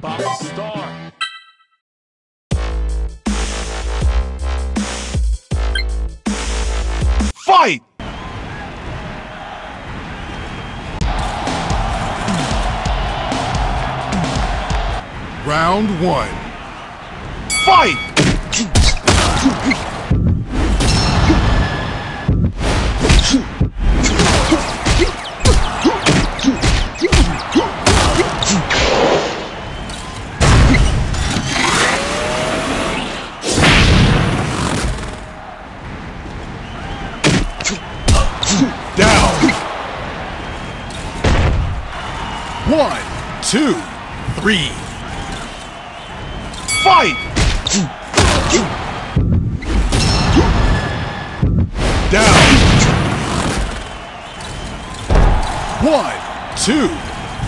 about to start. Fight! Round one. Fight! Down. One, two, three. Fight! Down. One, two,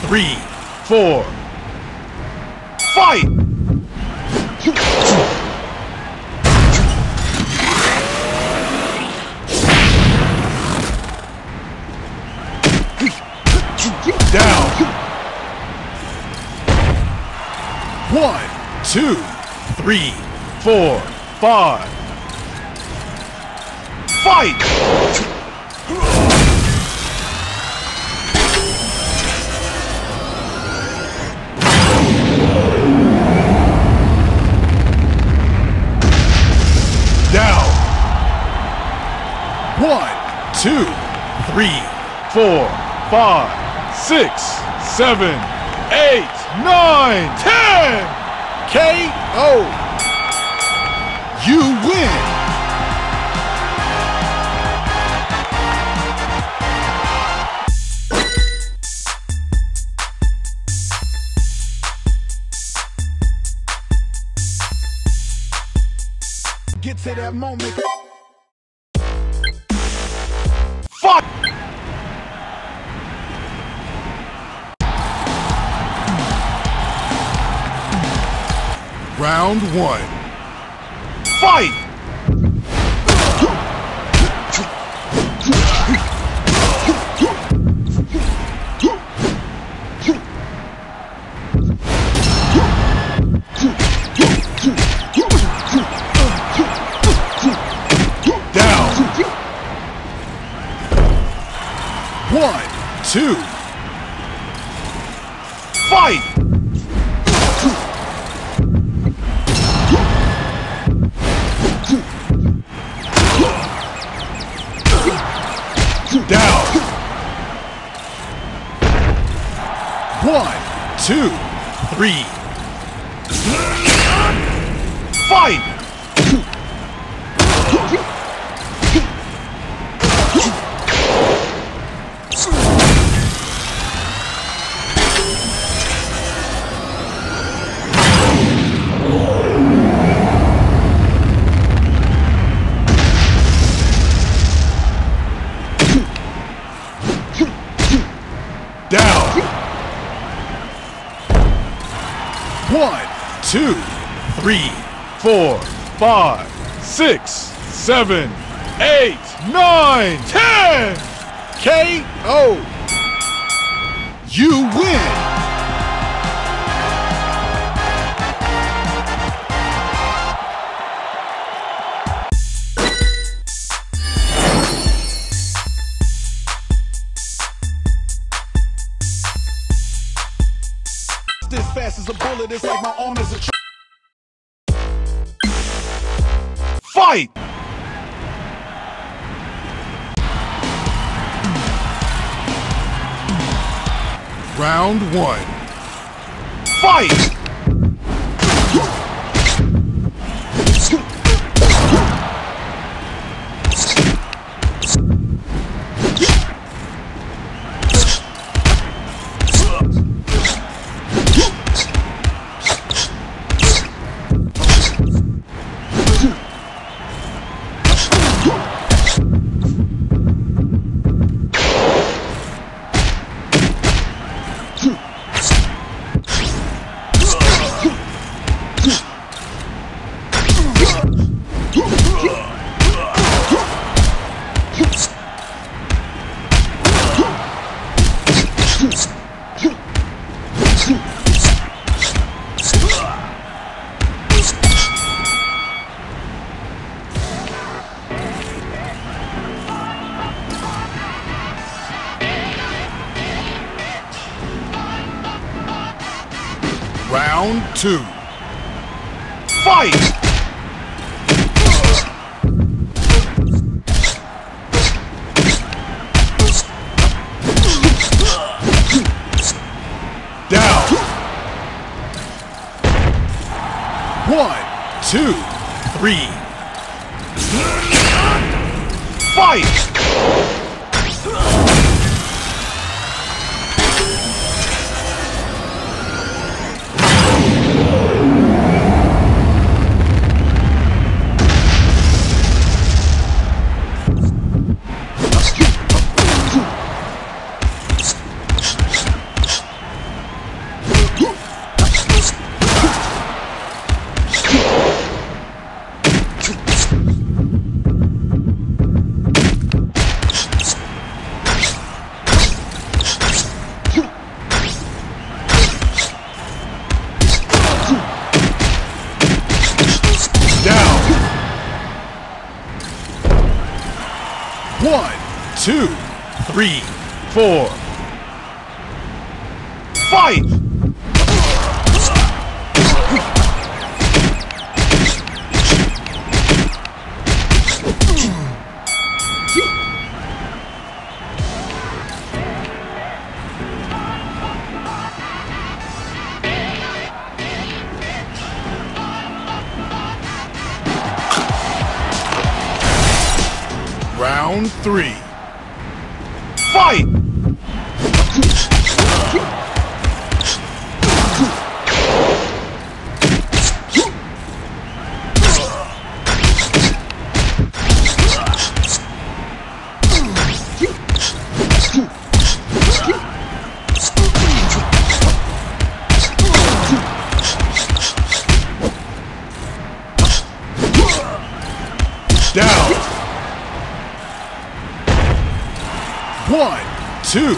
three, four. Fight! Two, three, four, five. Fight! Down. One, two, three, four, five, six, seven, eight, nine, ten. KO. You win. Get to that moment. Round one. Fight! One, two. Fight! Three. Two, three, four, five, six, seven, eight, nine, ten. KO. You win. This fast as a bullet, it's like my arm is a. Fight! Round one. Fight! Round two. Fight! Down. One, two, three. Two,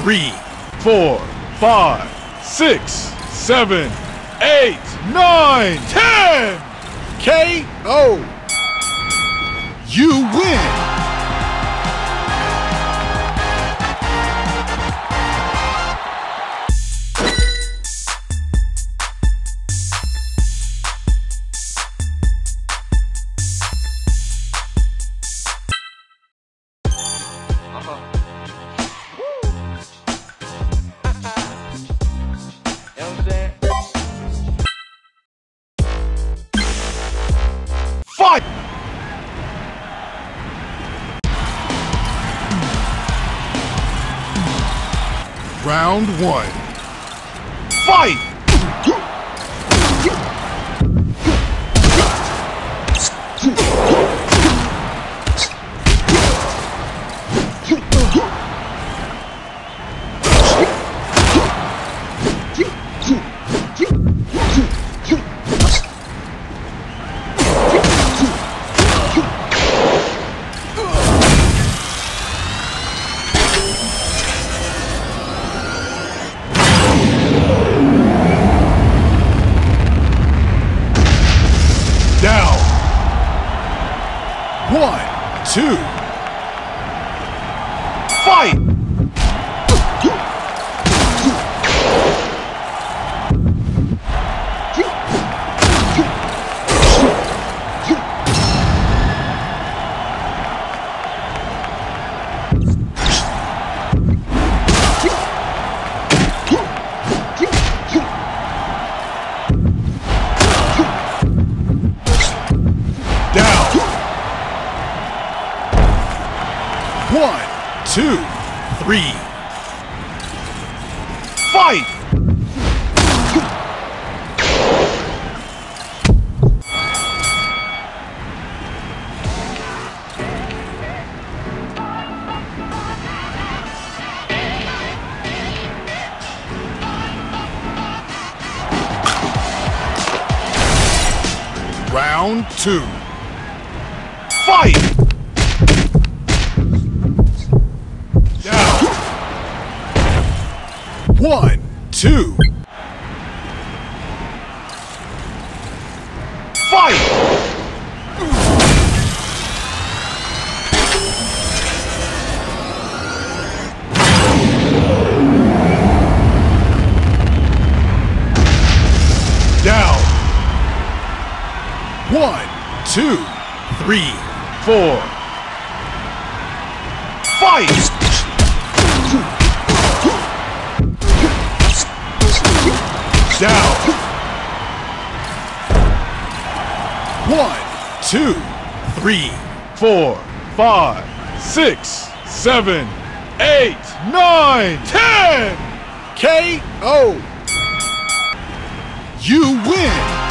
three, four, five, six, seven, eight, nine, ten. K.O. You win. One. Round two. Fight! Down. One, two. One, two, three, four, five, six, seven, eight, nine, ten. KO. You win.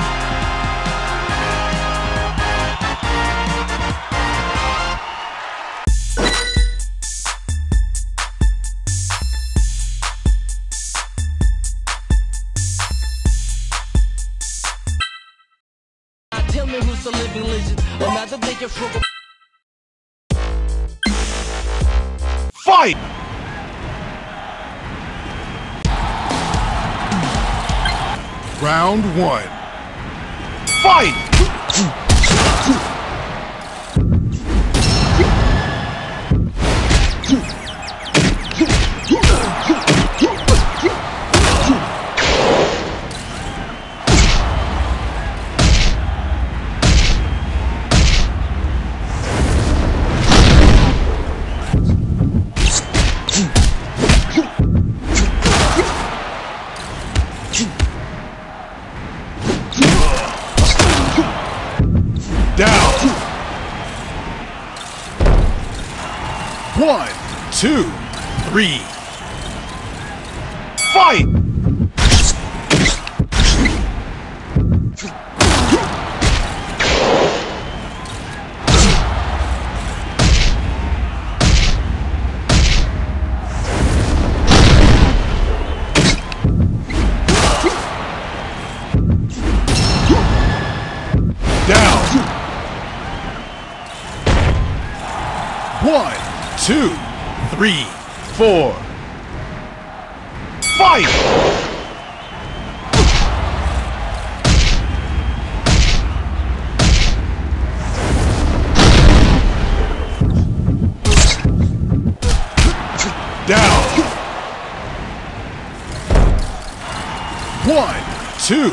Round one. Fight! Down. One, two, three. Four. Fight! Down. One, two,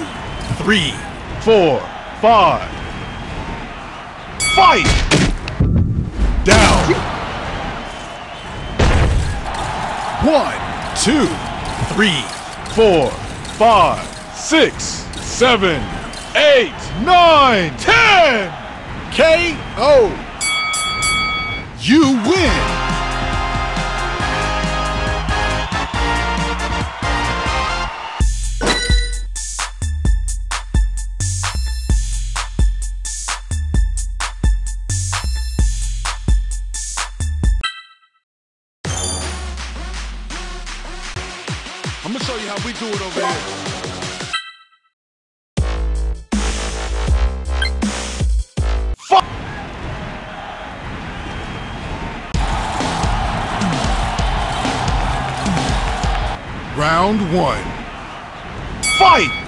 three, four, five. Fight! Down. One, two, three, four, five, six, seven, eight, nine, ten. KO. You win. Fight!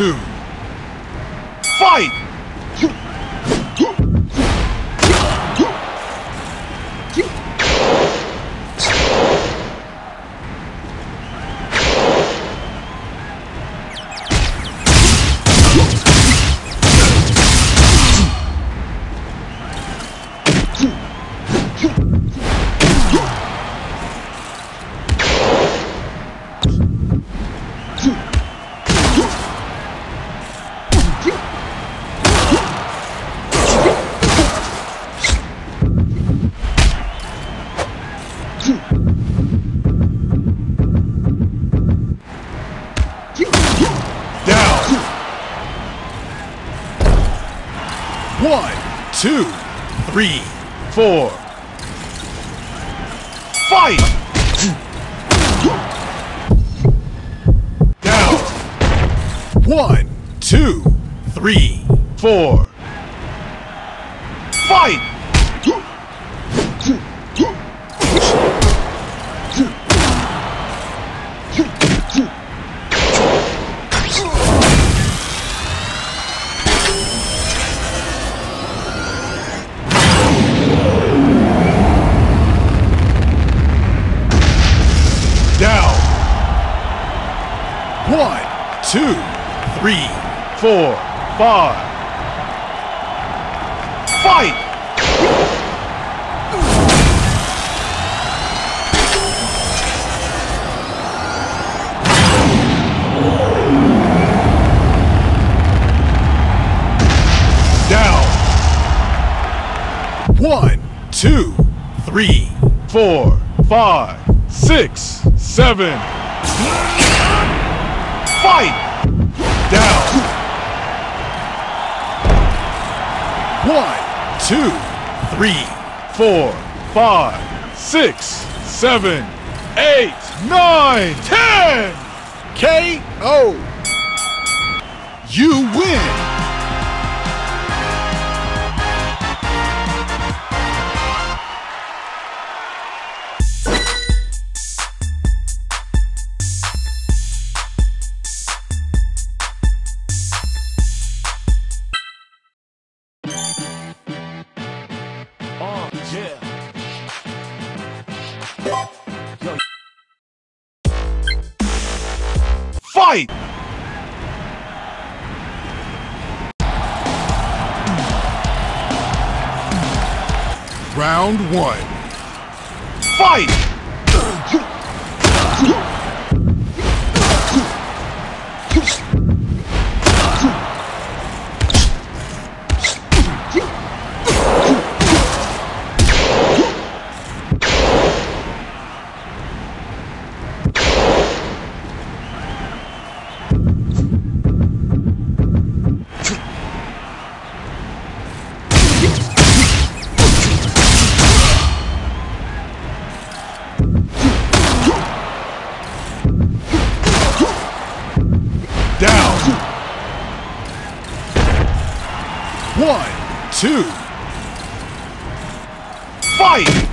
Two. Two, three, four. Fight! Down. One, two, three, four. Two, three, four, five. Fight! Down. One, two, three, four, five, six, seven. Down. One, two, three, four, five, six, seven, eight, nine, ten. KO. You win. Round one. Fight! Down. One, two. Fight!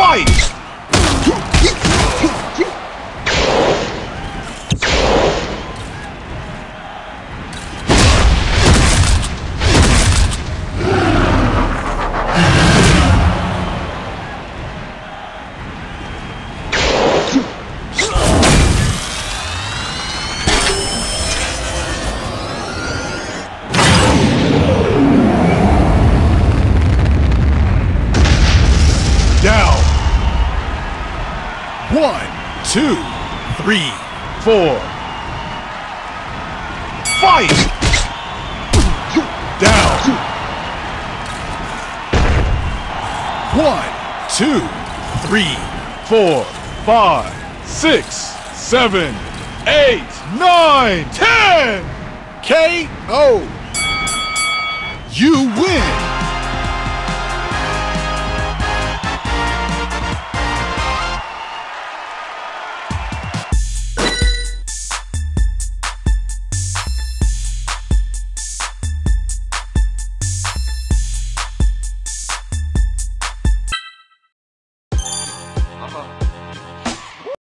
Fight! One, two, three, four, five, six, seven, eight, nine, ten. KO. You win.